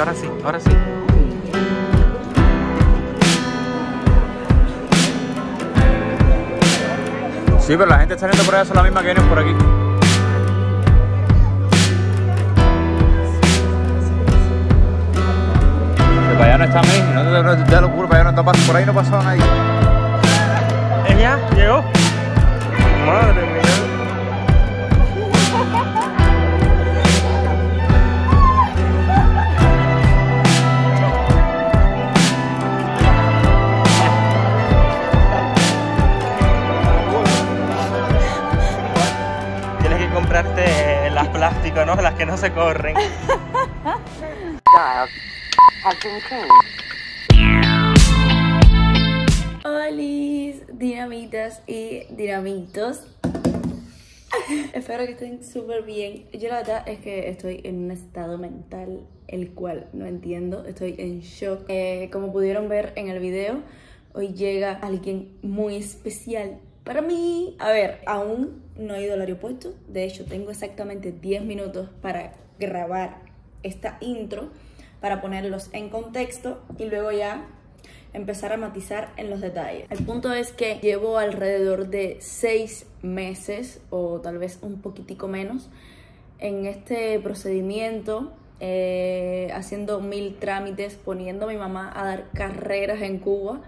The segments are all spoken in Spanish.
ahora sí, ahora sí. Sí, pero la gente está yendo por allá son la misma que vienen por aquí. Que para allá no está Messi, no te te, te lo juro, para allá no está por ahí no pasaba nadie. Ella llegó. Madre mía. Comprarte las plásticos, ¿no? Las que no se corren. Olis, dinamitas y dinamitos. Espero que estén súper bien. Yo la verdad es que estoy en un estado mental el cual no entiendo. Estoy en shock. Eh, como pudieron ver en el video, hoy llega alguien muy especial para mí. A ver, aún no he ido al aeropuerto. De hecho, tengo exactamente 10 minutos para grabar esta intro, para ponerlos en contexto y luego ya empezar a matizar en los detalles. El punto es que llevo alrededor de seis meses o tal vez un poquitico menos en este procedimiento, eh, haciendo mil trámites, poniendo a mi mamá a dar carreras en Cuba.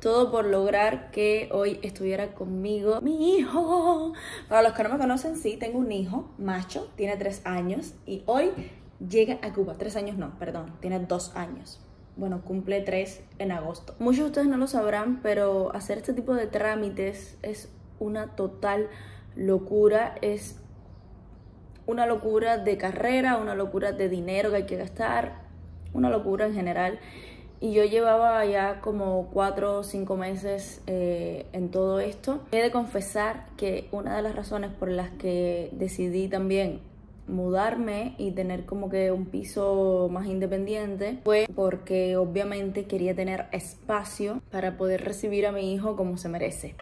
Todo por lograr que hoy estuviera conmigo mi hijo. Para los que no me conocen, sí, tengo un hijo, macho, tiene tres años y hoy llega a Cuba. Tres años no, perdón, tiene dos años bueno, cumple tres en agosto. Muchos de ustedes no lo sabrán, pero hacer este tipo de trámites es una total locura, es una locura de carrera, una locura de dinero que hay que gastar, una locura en general. Y yo llevaba ya como cuatro o cinco meses eh, en todo esto. He de confesar que una de las razones por las que decidí también mudarme y tener como que un piso más independiente fue porque obviamente quería tener espacio para poder recibir a mi hijo como se merece.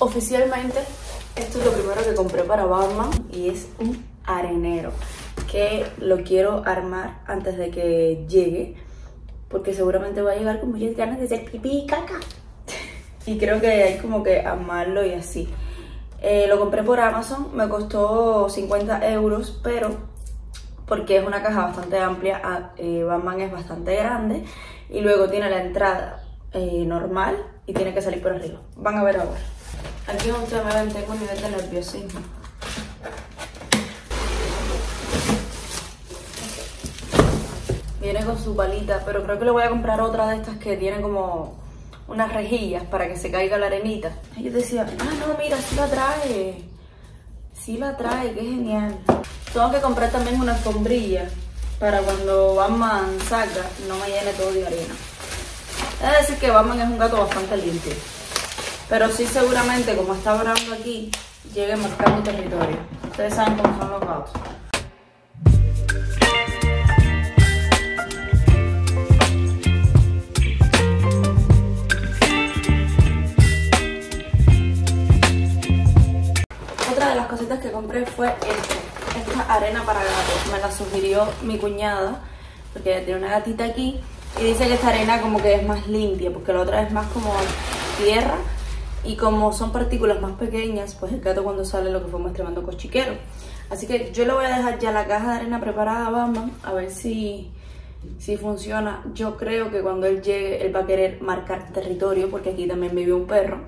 Oficialmente esto es lo primero que compré para Batman y es un arenero que lo quiero armar antes de que llegue porque seguramente va a llegar con muchas ganas de hacer pipí y caca y creo que hay como que amarlo y así. Eh, lo compré por Amazon, me costó 50 euros, pero porque es una caja bastante amplia, ah, eh, Batman es bastante grande y luego tiene la entrada eh, normal y tiene que salir por arriba. Van a ver ahora. Aquí donde ustedes me tengo un nivel de nerviosismo. Viene con su palita, pero creo que le voy a comprar otra de estas que tiene como unas rejillas para que se caiga la arenita. Y yo decía, ah, no, mira, sí la trae. Sí la trae, qué genial. Tengo que comprar también una alfombrilla para cuando Batman saca no me llene todo de arena. Es decir que Batman es un gato bastante limpio. Pero sí seguramente, como está hablando aquí, llegue marcando territorio. Ustedes saben cómo son los gatos. Cositas que compré fue esto, esta arena para gatos. Me la sugirió mi cuñada, porque tiene una gatita aquí, y dice que esta arena como que es más limpia, porque la otra es más como tierra, y como son partículas más pequeñas, pues el gato cuando sale lo que fue más tremendo cochiquero. Así que yo le voy a dejar ya la caja de arena preparada, vamos, a ver si, si funciona. Yo creo que cuando él llegue, él va a querer marcar territorio, porque aquí también vive un perro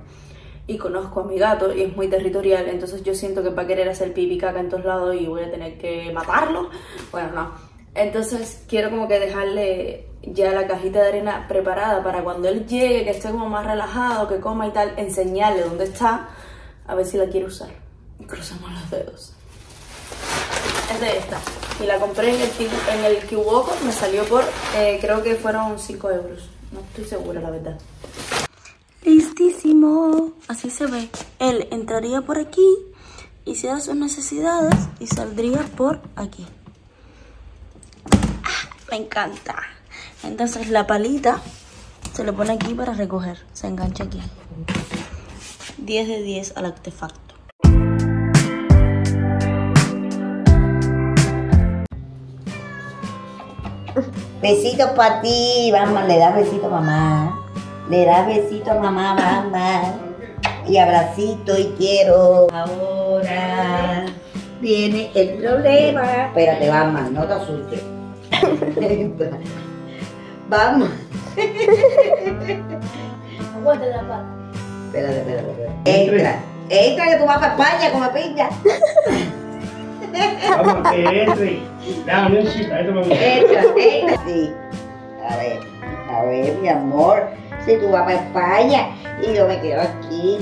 y conozco a mi gato y es muy territorial, entonces yo siento que va a querer hacer pipi caca en todos lados y voy a tener que matarlo. Bueno, no. Entonces quiero como que dejarle ya la cajita de arena preparada para cuando él llegue, que esté como más relajado, que coma y tal, enseñarle dónde está, a ver si la quiere usar. Cruzamos los dedos. Es de esta. Y la compré en el, en el Kiwoko, me salió por, eh, creo que fueron 5 euros. No estoy segura, la verdad. Así se ve. Él entraría por aquí, hiciera sus necesidades y saldría por aquí. Ah, me encanta. Entonces la palita se le pone aquí para recoger. Se engancha aquí. 10 de 10 al artefacto. Besitos para ti, vamos, le das besito a mamá. Le das besito a mamá, mamá. Y abracito y quiero. Ahora viene el problema. Espérate, vamos, no te asustes. vamos. Aguanta la pata. Espérate, espérate, espérate. Entra. Entra que tú vas para España como pilla. Vamos, que entre. Dame un chip, mi Entra, entra. Sí. A ver, a ver, mi amor. Si tú vas para España y yo me quedo aquí.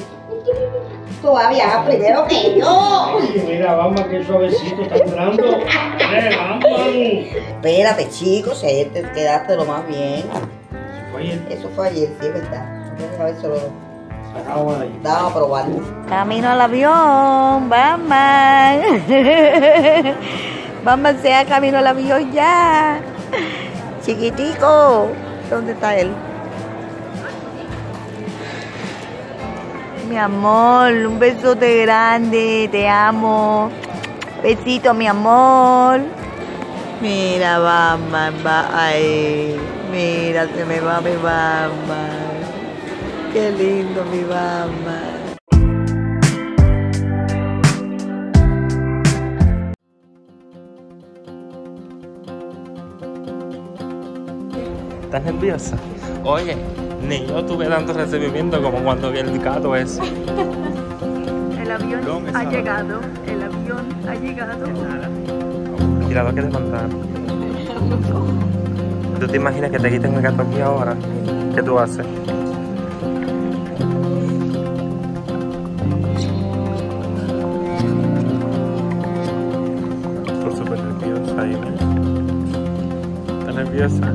Tú vas a viajar primero que yo. Ay, mira, vamos, que suavecito está entrando. Vamos. Espérate, chicos, si ayer te quedaste lo más bien. Oye, Eso fue ayer, sí, es verdad. Vamos a ver si lo sacamos de ahí. damos a probar. Camino al avión, Batman. Batman sea camino al avión ya. Chiquitico. ¿Dónde está él? Mi amor, un besote grande, te amo. Besito, mi amor. Mira, Batman, va ahí. Mira, se me va mi Batman. Qué lindo mi Batman. ¿Estás nerviosa? Oye, ni yo tuve tanto recibimiento como cuando vi el gato ese. El avión ha llegado, el avión ha llegado. Y la que te mandaron. ¿Tú te imaginas que te quiten el gato aquí ahora? ¿Qué tú haces? Estoy súper nerviosa ahí. ¿Estás nerviosa?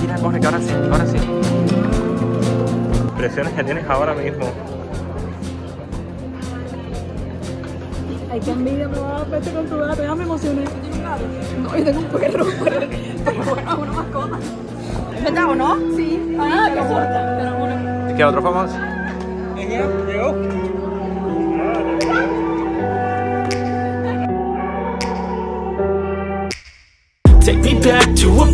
Mira, corre, que ahora sí, ahora sí. Impresiones que tienes ahora mismo. Ay, qué envidia me va a verte con tu gato. Ya me emocioné. ¿Tú tienes un gato? No, yo tengo un perro, pero, pero bueno, una mascota. ¿Verdad o no? Sí. Ah, qué suerte. Pero bueno. ¿Qué otro famoso? Take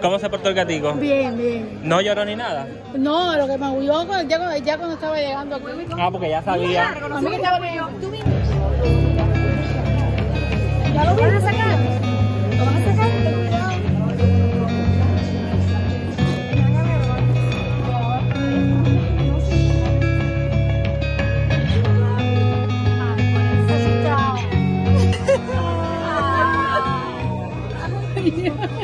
¿Cómo se portó el gatico? Bien, bien. ¿No lloró ni nada? No, lo que me huyó ya, cuando- ya cuando estaba llegando aquí. Ah, porque ya sabía. A mí que estaba que yo. ¿Tú? ¿Ya lo van a sacar? ¿Lo van a sacar? Ten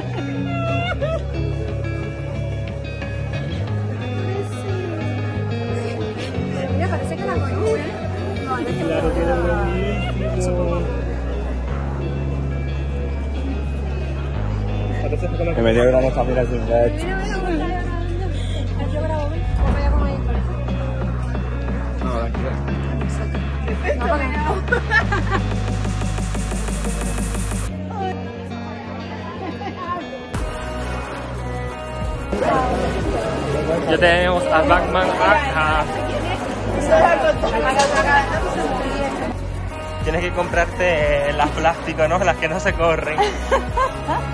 me dio una familia sin ver. No. No, porque no. Ya tenemos a Batman acá. Tienes que comprarte las plásticos, ¿no? Las que no se corren.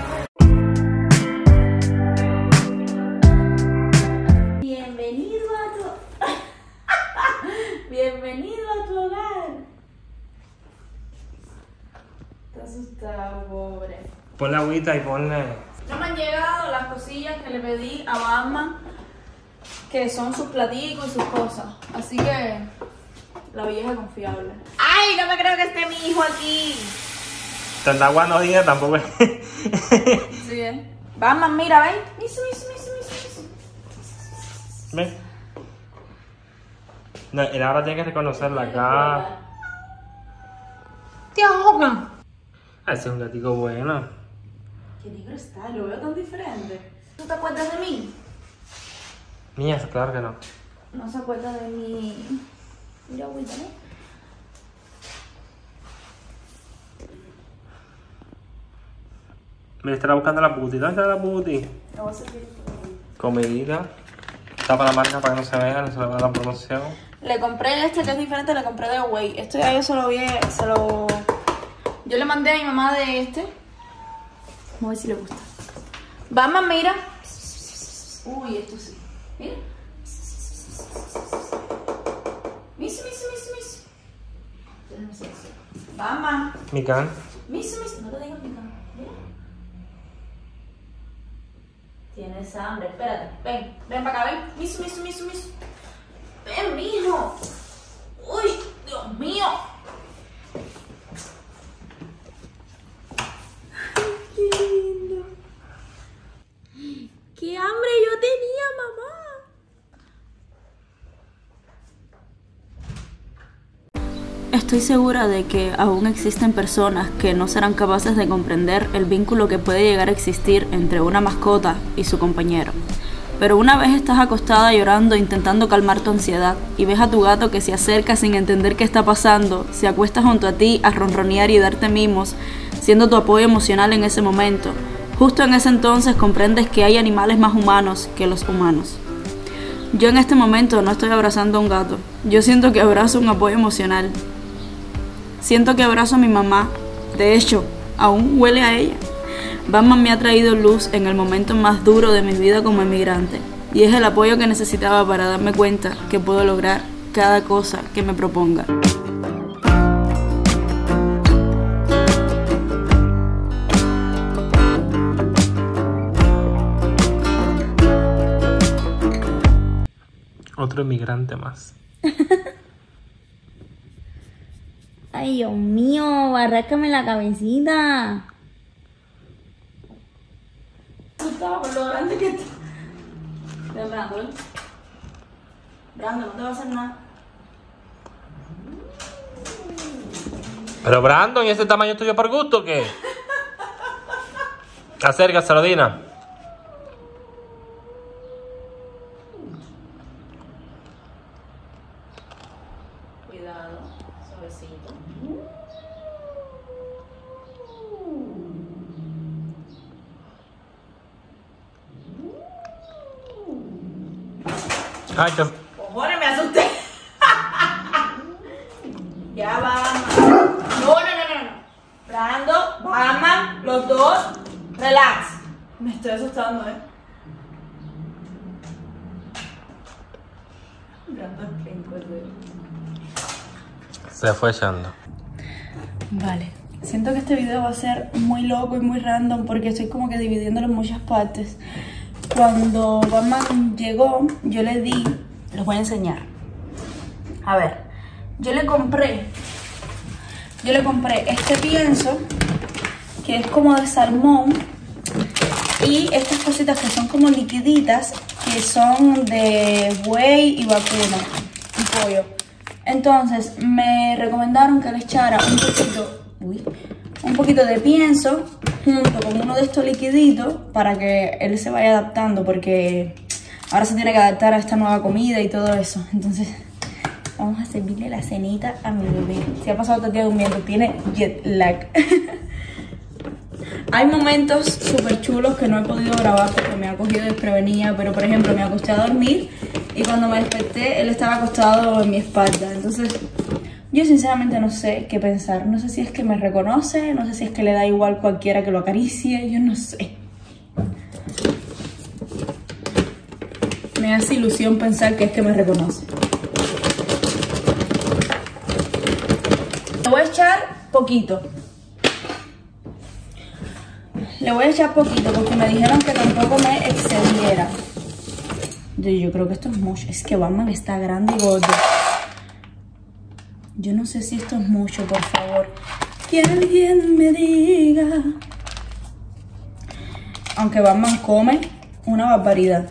Ponle agüita y ponle. Ya me han llegado las cosillas que le pedí a Batman, que son sus platicos y sus cosas. Así que la vieja es confiable. ¡Ay! No me creo que esté mi hijo aquí. Tanta agua no diga tampoco. es- Sí, ¿eh? Batman, mira, ven. Misu, misu, misu, misu. Ven. No, él ahora tiene que reconocer la cara. boca. Ah, ese es un gatico bueno. Qué negro está, lo veo tan diferente. ¿Tú te acuerdas de mí? Niña, claro que no. No se acuerda de mí. Mira, agüita, ¿no? Mira, estará buscando la puti. ¿Dónde está la puti? Voy a servir. Comedita. Tapa la marca para que no se vea, no se le va a la promoción. Le compré este que es diferente, le compré de Away. Esto ya yo se lo vi, se lo... Yo le mandé a mi mamá de este. Vamos a ver si le gusta. Batman, mira. Uy, esto sí. Mira. Misu, misu. Déjame hacer así. Batman. Mican. Misu, misu. No te digas mi cama. Mira. Tienes hambre. Espérate. Ven. Ven para acá. Ven. Misu, misu, misu, misu. Ven, mijo. Uy, Dios mío. Qué lindo. Qué hambre yo tenía, mamá. Estoy segura de que aún existen personas que no serán capaces de comprender el vínculo que puede llegar a existir entre una mascota y su compañero. Pero una vez estás acostada llorando intentando calmar tu ansiedad y ves a tu gato que se acerca sin entender qué está pasando, se acuesta junto a ti a ronronear y darte mimos, siendo tu apoyo emocional en ese momento, justo en ese entonces comprendes que hay animales más humanos que los humanos. Yo en este momento no estoy abrazando a un gato, yo siento que abrazo un apoyo emocional. Siento que abrazo a mi mamá, de hecho, aún huele a ella. Batman me ha traído luz en el momento más duro de mi vida como emigrante y es el apoyo que necesitaba para darme cuenta que puedo lograr cada cosa que me proponga. Otro inmigrante más. Ay, Dios mío, barrácame la cabecita. Asustado por lo grande que está. Ven, Brando, ven. Brando, no te va a hacer nada. Pero Brandon, ¿y ese tamaño tuyo por gusto o qué? Acércate, Dina. Cuidado, suavecito. Ay, te- Cojones, me asusté. ya va. No, no, no, no, no. Brando, Batman, los dos, relax. Me estoy asustando, eh. Brando es penco, ese. se fue echando. Vale. Siento que este video va a ser muy loco y muy random porque estoy como que dividiéndolo en muchas partes. Cuando Batman llegó, yo le di, les voy a enseñar. A ver, yo le compré, yo le compré este pienso que es como de salmón y estas cositas que son como liquiditas que son de buey y vacuna y pollo. Entonces me recomendaron que le echara un poquito, uy, un poquito de pienso junto con uno de estos liquiditos para que él se vaya adaptando porque ahora se tiene que adaptar a esta nueva comida y todo eso. Entonces vamos a servirle la cenita a mi bebé. Se ha pasado todo el día durmiendo, tiene jet lag. Hay momentos súper chulos que no he podido grabar porque me ha cogido desprevenida, pero por ejemplo me acosté a dormir y cuando me desperté él estaba acostado en mi espalda. Entonces yo sinceramente no sé qué pensar. No sé si es que me reconoce, no sé si es que le da igual cualquiera que lo acaricie, yo no sé. Me hace ilusión pensar que es que me reconoce. Le voy a echar poquito. Le voy a echar poquito porque me dijeron que tampoco me excediera. Yo, creo que esto es mucho. Es que Batman está grande y gordo. Yo no sé si esto es mucho, por favor. Que alguien me diga. Aunque Batman come una barbaridad.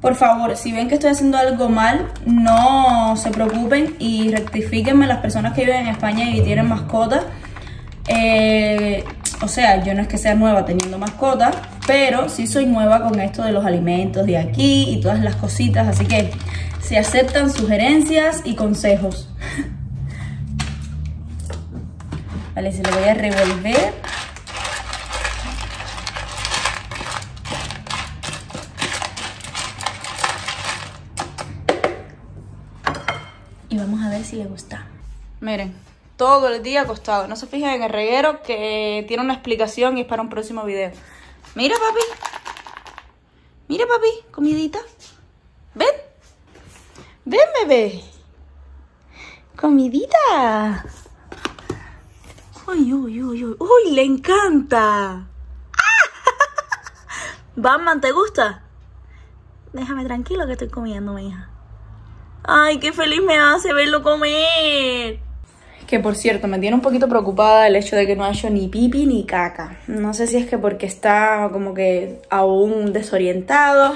Por favor, si ven que estoy haciendo algo mal, no se preocupen y rectifíquenme las personas que viven en España y tienen mascotas. Eh, o sea, yo no es que sea nueva teniendo mascotas, pero sí soy nueva con esto de los alimentos de aquí y todas las cositas, así que se aceptan sugerencias y consejos. Vale, se lo voy a revolver. Y vamos a ver si le gusta. Miren, todo el día acostado. No se fijen en el reguero que tiene una explicación y es para un próximo video. Mira, papi. Mira, papi, comidita. Ven. Ven, bebé. Comidita. Uy, uy, uy, uy. Uy, le encanta. Batman, ¿te gusta? Déjame tranquilo que estoy comiendo, mi hija. Ay, qué feliz me hace verlo comer. Que por cierto, me tiene un poquito preocupada el hecho de que no ha hecho ni pipi ni caca. No sé si es que porque está como que aún desorientado,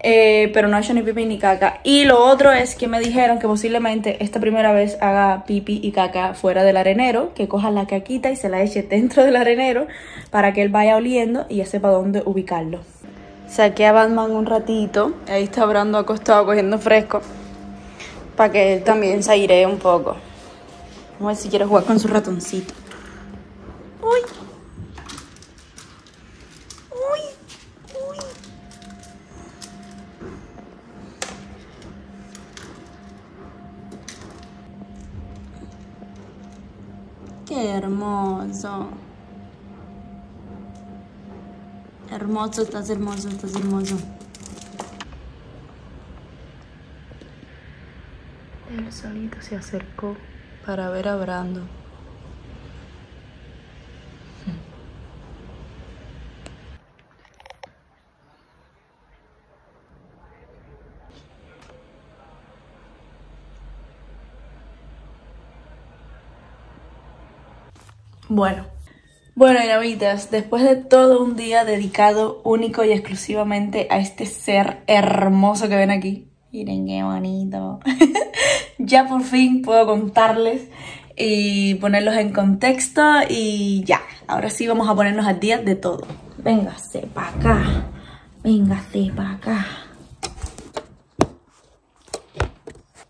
eh, pero no ha hecho ni pipi ni caca. Y lo otro es que me dijeron que posiblemente esta primera vez haga pipi y caca fuera del arenero, que coja la caquita y se la eche dentro del arenero para que él vaya oliendo y ya sepa dónde ubicarlo. Saqué a Batman un ratito, ahí está Brando acostado cogiendo fresco, para que él también se airee un poco. Vamos a ver si quiere jugar con su ratoncito. Uy. Uy. Uy. Qué hermoso. Hermoso, estás hermoso, estás hermoso. Él solito se acercó para ver a Brando. Bueno, bueno, dinamitas, después de todo un día dedicado único y exclusivamente a este ser hermoso que ven aquí, miren qué bonito, ya por fin puedo contarles y ponerlos en contexto y ya, ahora sí vamos a ponernos al día de todo. Véngase para acá, véngase para acá.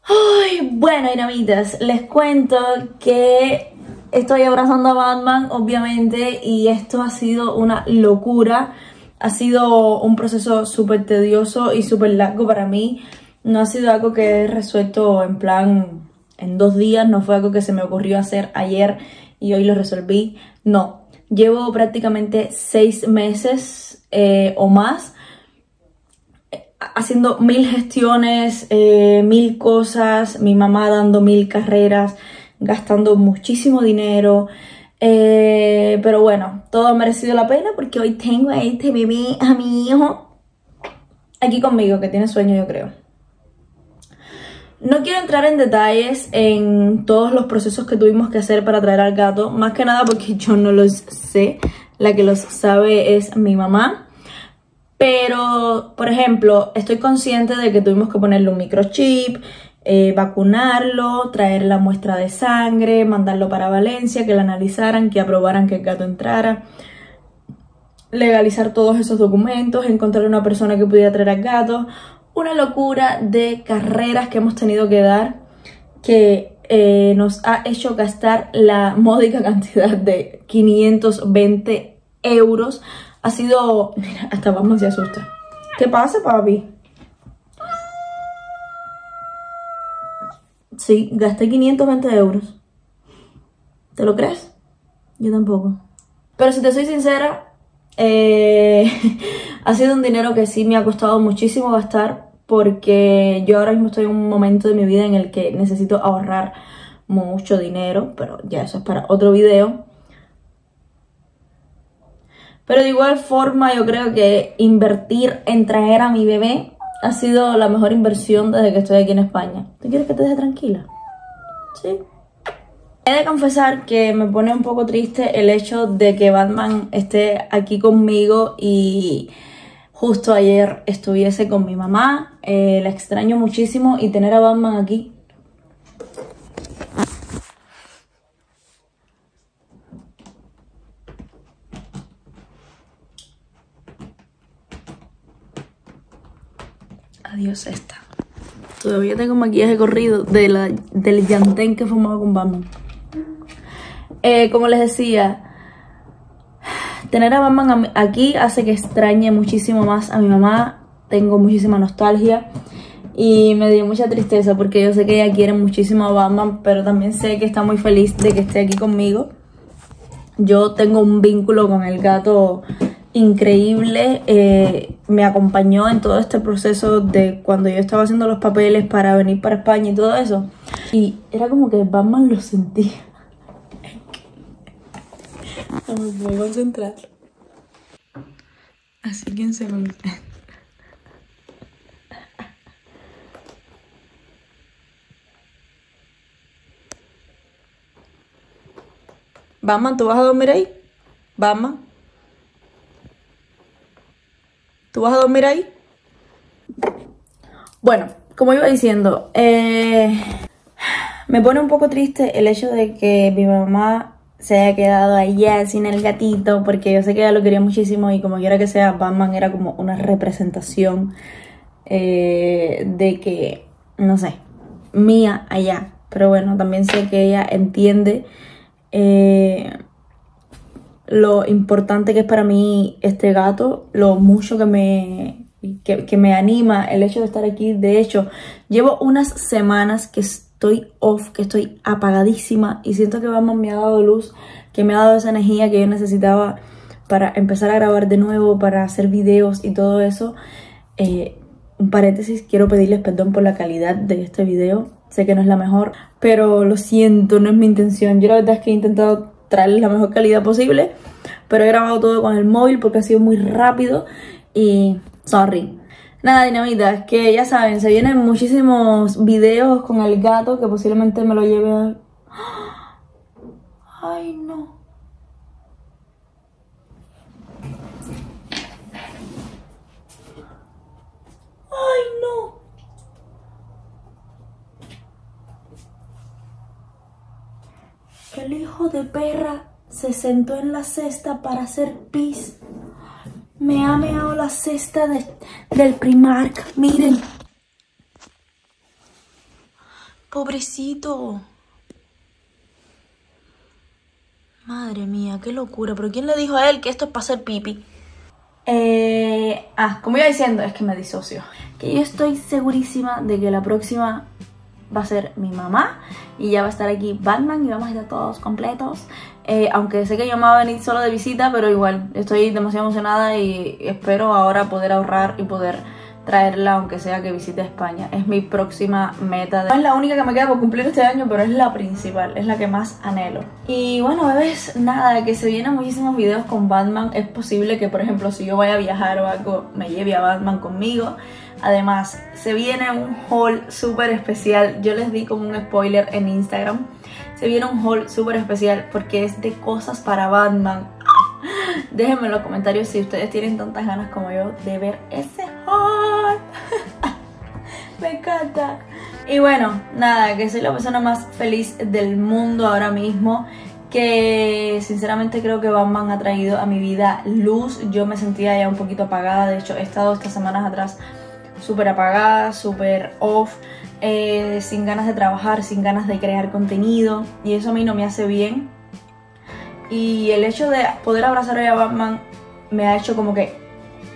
Ay, bueno, dinamitas, les cuento que estoy abrazando a Batman, obviamente, y esto ha sido una locura. Ha sido un proceso súper tedioso y súper largo para mí. No ha sido algo que he resuelto en plan en dos días, no fue algo que se me ocurrió hacer ayer y hoy lo resolví. No, llevo prácticamente seis meses eh, o más haciendo mil gestiones, eh, mil cosas, mi mamá dando mil carreras, gastando muchísimo dinero. Eh, pero bueno, todo ha merecido la pena porque hoy tengo a este bebé, a mi hijo, aquí conmigo, que tiene sueño yo creo. No quiero entrar en detalles en todos los procesos que tuvimos que hacer para traer al gato, más que nada porque yo no los sé, la que los sabe es mi mamá. Pero, por ejemplo, estoy consciente de que tuvimos que ponerle un microchip, eh, vacunarlo, traer la muestra de sangre, mandarlo para Valencia, que la analizaran, que aprobaran que el gato entrara, legalizar todos esos documentos, encontrar una persona que pudiera traer al gato. Una locura de carreras que hemos tenido que dar que eh, nos ha hecho gastar la módica cantidad de 520 euros. Ha sido... Mira, hasta vamos se asusta. ¿Qué pasa, papi? Sí, gasté 520 euros. ¿Te lo crees? Yo tampoco. Pero si te soy sincera, eh, ha sido un dinero que sí me ha costado muchísimo gastar porque yo ahora mismo estoy en un momento de mi vida en el que necesito ahorrar mucho dinero, pero ya eso es para otro video. Pero de igual forma yo creo que invertir en traer a mi bebé ha sido la mejor inversión desde que estoy aquí en España. ¿Tú quieres que te deje tranquila? Sí. He de confesar que me pone un poco triste el hecho de que Batman esté aquí conmigo y justo ayer estuviese con mi mamá. Eh, la extraño muchísimo y tener a Batman aquí. Adiós esta. Todavía tengo maquillaje corrido de la, del llantén que he fumado con Batman. Eh, como les decía, tener a Batman aquí hace que extrañe muchísimo más a mi mamá. Tengo muchísima nostalgia y me dio mucha tristeza porque yo sé que ella quiere muchísimo a Batman, pero también sé que está muy feliz de que esté aquí conmigo. Yo tengo un vínculo con el gato increíble. eh, me acompañó en todo este proceso de cuando yo estaba haciendo los papeles para venir para España y todo eso. Y era como que Batman lo sentía. No me puedo concentrar. Así que se me... Batman, ¿tú vas a dormir ahí? Batman. ¿Tú vas a dormir ahí? Bueno, como iba diciendo, eh, me pone un poco triste el hecho de que mi mamá se haya quedado allá sin el gatito, porque yo sé que ella lo quería muchísimo y como quiera que sea, Batman era como una representación eh, de que, no sé, mía allá. Pero bueno, también sé que ella entiende eh, lo importante que es para mí este gato, lo mucho que me, que, que me anima el hecho de estar aquí. De hecho, llevo unas semanas que estoy off, que estoy apagadísima y siento que Batman me ha dado luz, que me ha dado esa energía que yo necesitaba para empezar a grabar de nuevo, para hacer videos y todo eso. Eh, un paréntesis, quiero pedirles perdón por la calidad de este video. Sé que no es la mejor, pero lo siento, no es mi intención. Yo la verdad es que he intentado traerles la mejor calidad posible, pero he grabado todo con el móvil porque ha sido muy rápido y sorry. Nada, dinamita, es que ya saben, se vienen muchísimos videos con el gato que posiblemente me lo lleve a... Ay, no. Ay, no. El hijo de perra se sentó en la cesta para hacer pis. Me ha meado la cesta de- del Primark. Miren. Pobrecito. Madre mía, qué locura. ¿Pero quién le dijo a él que esto es para hacer pipi? Eh, ah, como iba diciendo, es que me disocio. Que yo estoy segurísima de que la próxima va a ser mi mamá y ya va a estar aquí Batman y vamos a estar todos completos. Eh, aunque sé que yo me va a venir solo de visita, pero igual estoy demasiado emocionada y espero ahora poder ahorrar y poder traerla aunque sea que visite España. Es mi próxima meta. No es la única que me queda por cumplir este año, pero es la principal, es la que más anhelo. Y bueno, bebés, nada, que se vienen muchísimos videos con Batman. Es posible que, por ejemplo, si yo vaya a viajar o algo, me lleve a Batman conmigo. Además, se viene un haul súper especial. Yo les di como un spoiler en Instagram. Se viene un haul súper especial porque es de cosas para Batman. Déjenme en los comentarios si ustedes tienen tantas ganas como yo de ver ese haul. Me encanta. Y bueno, nada, que soy la persona más feliz del mundo ahora mismo. Que sinceramente creo que Batman ha traído a mi vida luz. Yo me sentía ya un poquito apagada. De hecho, he estado estas semanas atrás súper apagada, súper off, eh, sin ganas de trabajar, sin ganas de crear contenido. Y eso a mí no me hace bien. Y el hecho de poder abrazar a Batman me ha hecho como que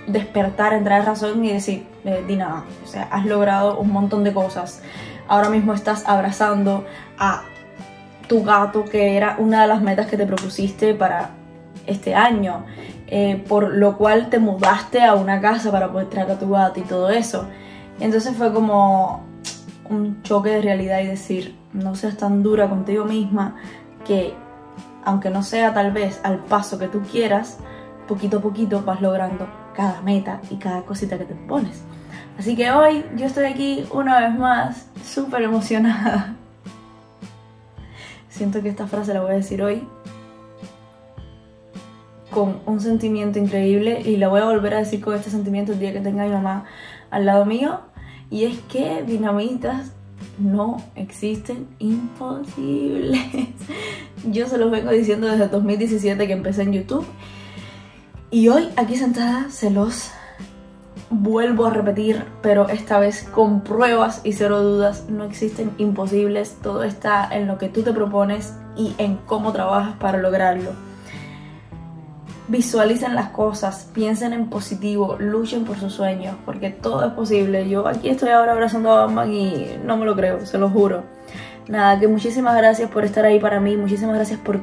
despertar, entrar en razón y decir, eh, Dina, o sea, has logrado un montón de cosas. Ahora mismo estás abrazando a tu gato, que era una de las metas que te propusiste para este año, eh, por lo cual te mudaste a una casa para poder traer a tu gato y todo eso. Entonces fue como un choque de realidad y decir, no seas tan dura contigo misma que aunque no sea tal vez al paso que tú quieras, poquito a poquito vas logrando cada meta y cada cosita que te pones. Así que hoy yo estoy aquí una vez más, súper emocionada. Siento que esta frase la voy a decir hoy con un sentimiento increíble y lo voy a volver a decir con este sentimiento el día que tenga a mi mamá al lado mío. Y es que dinamitas no existen imposibles. Yo se los vengo diciendo desde 2017 que empecé en YouTube. Y hoy aquí sentada se los vuelvo a repetir, pero esta vez con pruebas y cero dudas. No existen imposibles. Todo está en lo que tú te propones y en cómo trabajas para lograrlo. Visualicen las cosas, piensen en positivo, luchen por sus sueños, porque todo es posible. Yo aquí estoy ahora abrazando a Batman y no me lo creo, se lo juro. Nada, que muchísimas gracias por estar ahí para mí, muchísimas gracias por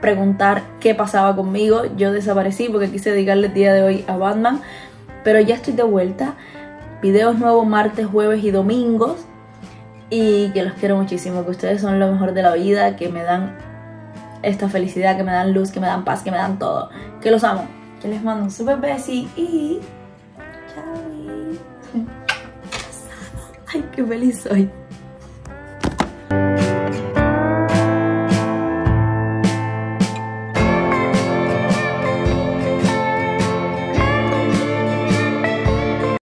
preguntar qué pasaba conmigo. Yo desaparecí porque quise dedicarle el día de hoy a Batman, pero ya estoy de vuelta. Videos nuevos martes, jueves y domingos. Y que los quiero muchísimo, que ustedes son lo mejor de la vida, que me dan esta felicidad, que me dan luz, que me dan paz, que me dan todo. Que los amo. Que les mando un super besi y... Chao. Ay, qué feliz soy.